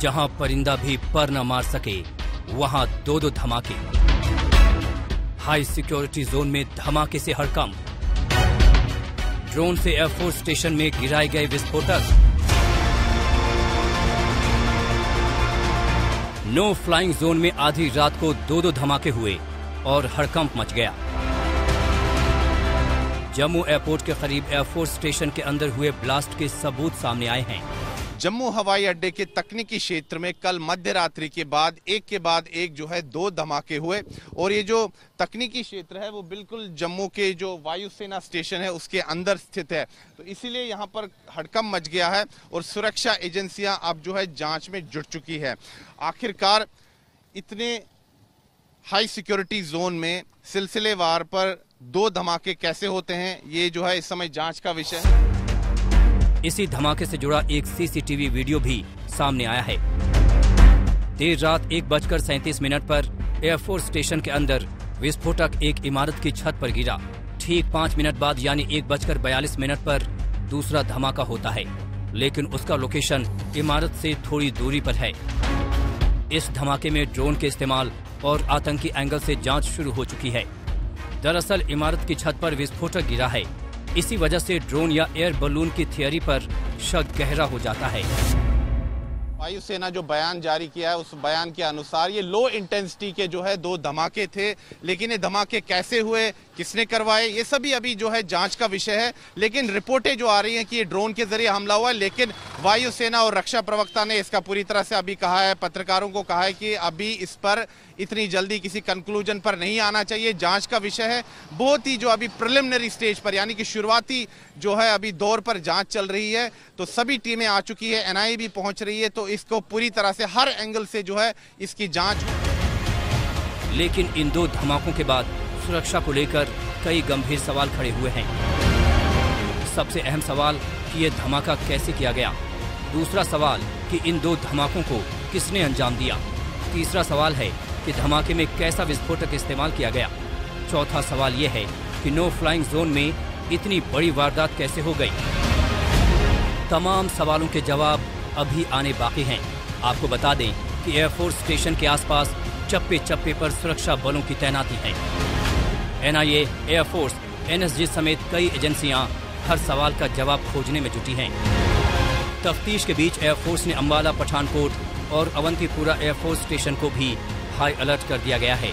जहाँ परिंदा भी पर न मार सके, वहाँ दो दो धमाके। हाई सिक्योरिटी जोन में धमाके से हड़कंप। ड्रोन से एयरफोर्स स्टेशन में गिराए गए विस्फोटक। नो फ्लाइंग जोन में आधी रात को दो दो धमाके हुए और हड़कंप मच गया। जम्मू एयरपोर्ट के करीब एयरफोर्स स्टेशन के अंदर हुए ब्लास्ट के सबूत सामने आए हैं। जम्मू हवाई अड्डे के तकनीकी क्षेत्र में कल मध्य रात्रि के बाद, एक के बाद एक जो है दो धमाके हुए। और ये जो तकनीकी क्षेत्र है, वो बिल्कुल जम्मू के जो वायुसेना स्टेशन है, उसके अंदर स्थित है। तो इसीलिए यहाँ पर हड़कम मच गया है और सुरक्षा एजेंसियाँ अब जो है जाँच में जुट चुकी है। आखिरकार इतने हाई सिक्योरिटी जोन में सिलसिलेवार पर दो धमाके कैसे होते हैं, ये जो है इस समय जाँच का विषय है। इसी धमाके से जुड़ा एक सीसीटीवी वीडियो भी सामने आया है। देर रात एक बजकर सैंतीस मिनट पर एयरफोर्स स्टेशन के अंदर विस्फोटक एक इमारत की छत पर गिरा। ठीक पाँच मिनट बाद यानी एक बजकर बयालीस मिनट पर दूसरा धमाका होता है, लेकिन उसका लोकेशन इमारत से थोड़ी दूरी पर है। इस धमाके में ड्रोन के इस्तेमाल और आतंकी एंगल से जाँच शुरू हो चुकी है। दरअसल इमारत की छत पर विस्फोटक गिरा है। इसी वजह से ड्रोन या एयर बलून की थियरी पर शक गहरा हो जाता है। वायुसेना जो बयान जारी किया है, उस बयान के अनुसार ये लो इंटेंसिटी के जो है दो धमाके थे, लेकिन ये धमाके कैसे हुए, किसने करवाए, ये सभी अभी जो है जाँच का विषय है। लेकिन रिपोर्टें जो आ रही हैं कि ये ड्रोन के ज़रिए हमला हुआ है, लेकिन वायुसेना और रक्षा प्रवक्ता ने इसका पूरी तरह से अभी कहा है, पत्रकारों को कहा है कि अभी इस पर इतनी जल्दी किसी कंक्लूजन पर नहीं आना चाहिए। जाँच का विषय है। बहुत ही जो अभी प्रिलिमिनरी स्टेज पर, यानी कि शुरुआती जो है अभी दौर पर जाँच चल रही है तो सभी टीमें आ चुकी है एनआईए भी पहुँच रही है तो इसको पूरी तरह से, हर एंगल से जो है इसकी जाँच लेकिन इन दो धमाकों के बाद सुरक्षा को लेकर कई गंभीर सवाल खड़े हुए हैं। सबसे अहम सवाल कि यह धमाका कैसे किया गया? दूसरा सवाल कि इन दो धमाकों को किसने अंजाम दिया? तीसरा सवाल है कि धमाके में कैसा विस्फोटक इस्तेमाल किया गया? चौथा सवाल यह है कि नो फ्लाइंग जोन में इतनी बड़ी वारदात कैसे हो गई? तमाम सवालों के जवाब अभी आने बाकी हैं। आपको बता दें कि एयरफोर्स स्टेशन के आसपास चप्पे चप्पे पर सुरक्षा बलों की तैनाती है। एनआईए, एयरफोर्स एनएसजी समेत कई एजेंसियाँ हर सवाल का जवाब खोजने में जुटी हैं। तफ्तीश के बीच एयरफोर्स ने अम्बाला पठानकोट और अवंतीपुरा एयरफोर्स स्टेशन को भी हाई अलर्ट कर दिया गया है।